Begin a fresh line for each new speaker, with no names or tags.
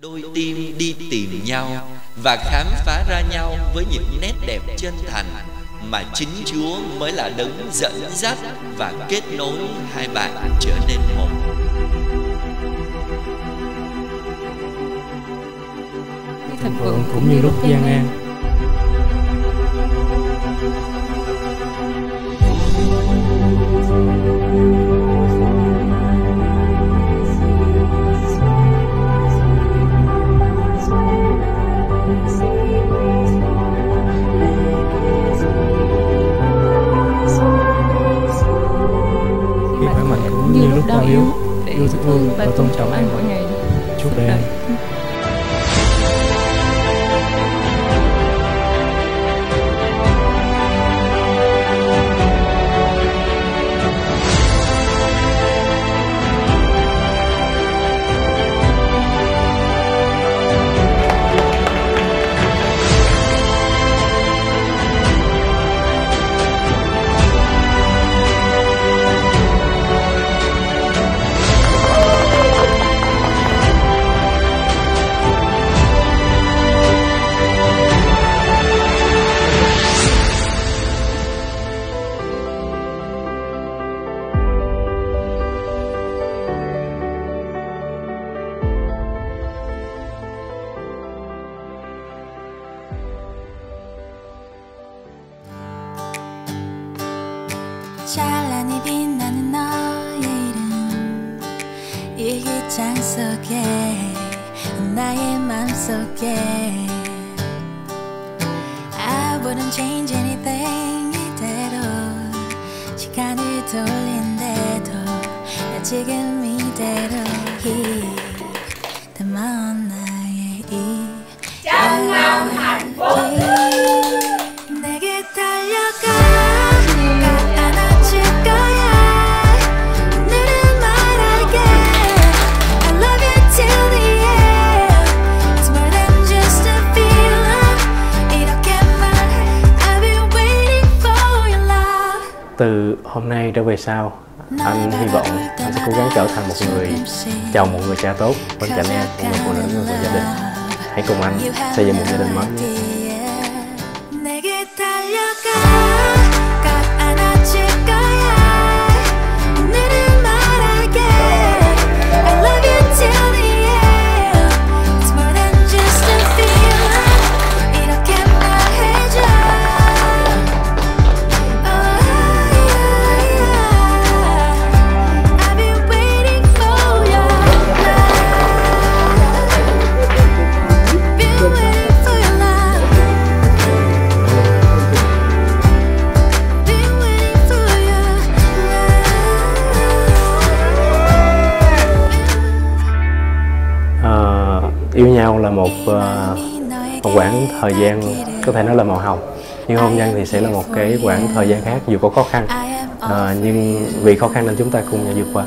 đôi tim đi tìm nhau và khám phá ra nhau với những nét đẹp chân thành mà chính Chúa mới là đấng dẫn dắt và kết nối hai bạn trở nên một.
Thịnh vượng cũng như lúc gian nan yếu yêu thương và tôn trọng anh. mỗi ngày. Chúc đời
찬란히 빛나는 너의 이름 일기장 속에 나의 맘속에. I wouldn't change anything 이대로 시간을 돌린대도 나 지금 이대로. 담아온 나
từ hôm nay trở về sau, anh hy vọng anh sẽ cố gắng trở thành một người chồng, một người cha tốt bên cạnh em, một người phụ nữ, một người gia đình. Hãy cùng anh xây dựng một gia đình mới. Nhé yêu nhau là một ờ, một quãng thời gian có thể nói là màu hồng nhưng hôn nhân thì sẽ là một cái quãng thời gian khác dù có khó khăn. Ờ, nhưng vì khó khăn nên chúng ta cùng nhau vượt qua.